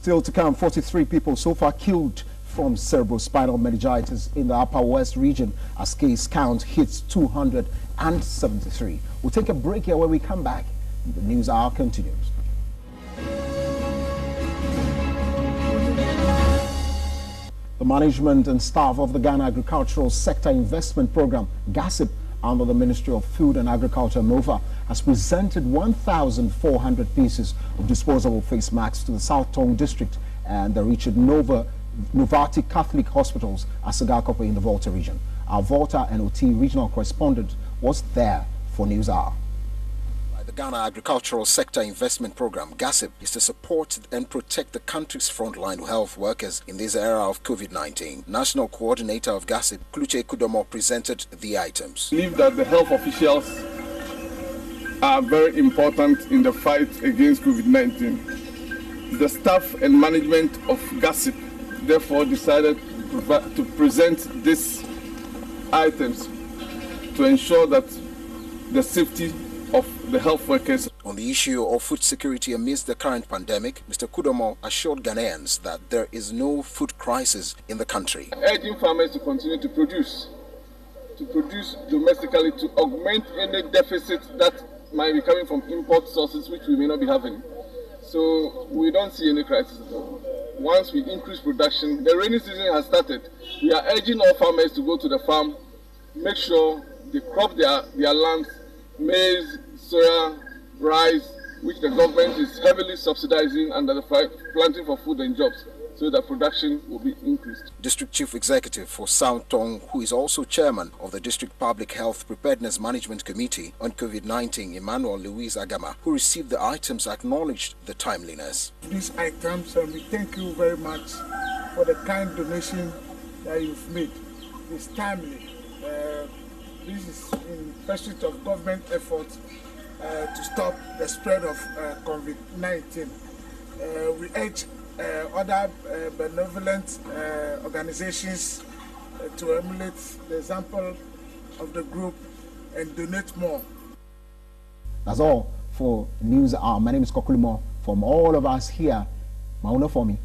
Still to come, 43 people so far killed from cerebrospinal meningitis in the Upper West region as case count hits 273. We'll take a break here when we come back. The news hour continues. The management and staff of the Ghana Agricultural Sector Investment Program, GASIP, under the Ministry of Food and Agriculture, MOFA, has presented 1,400 pieces of disposable face masks to the South Tongu District and the Richard Nova Novati Catholic Hospitals at Sogakope in the Volta region. Our Volta and Oti regional correspondent was there for News Hour. Ghana Agricultural Sector Investment Program, GASIP, is to support and protect the country's frontline health workers in this era of COVID-19. National Coordinator of GASIP, Klutse Kudomor, presented the items. I believe that the health officials are very important in the fight against COVID-19. The staff and management of GASIP therefore decided to present these items to ensure that the safety of the health workers. On the issue of food security amidst the current pandemic, Mr. Kudomor assured Ghanaians that there is no food crisis in the country. Urging farmers to continue to produce, to produce domestically to augment any deficit that might be coming from import sources which we may not be having. So we don't see any crisis at all. Once we increase production, the rainy season has started. We are urging all farmers to go to the farm, make sure they crop their, their lands maize, soya, rice, which the government is heavily subsidizing under the planting for food and jobs so that production will be increased. District Chief Executive for South Tongu, who is also chairman of the District Public Health Preparedness Management Committee on COVID-19, Emmanuel Louise Agama, who received the items, acknowledged the timeliness. These items, and we thank you very much for the kind donation that you've made. It's timely. Uh, this is in pursuit of government efforts uh, to stop the spread of uh, COVID-19. Uh, we urge uh, other uh, benevolent uh, organizations to emulate the example of the group and donate more. That's all for News Hour. My name is Kokulimo. From all of us here, Mauna for me.